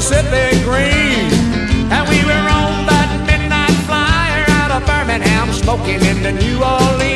was sipping green. And we were on that midnight flyer out of Birmingham, smoking into New Orleans.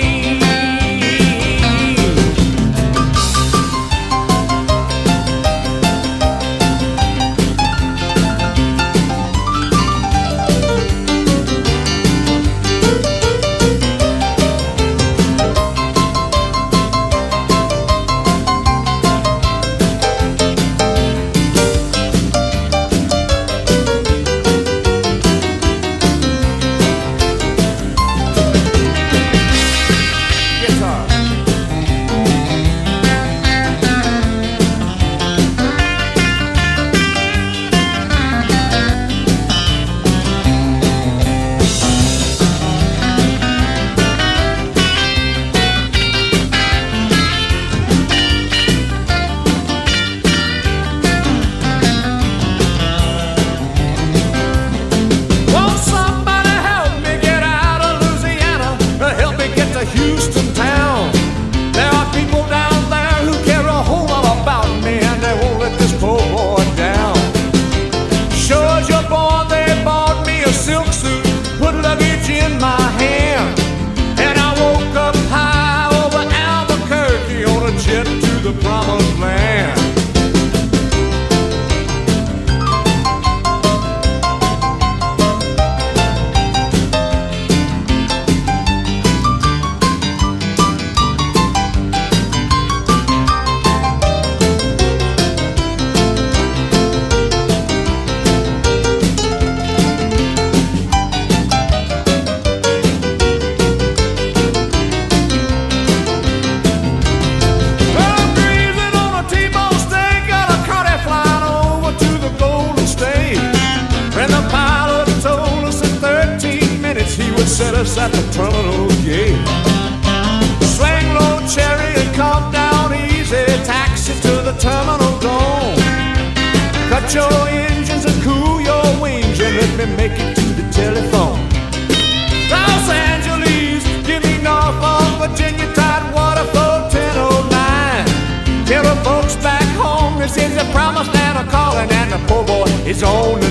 Set us at the terminal gate. Swing low, cherry, and come down easy. Taxi to the terminal dome. Cut your engines and cool your wings and let me make it to the telephone. Los Angeles, give me Norfolk, Virginia, Tidewater, 1009. Tell the folks back home this is the promised land of calling, and the poor boy is on